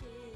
是。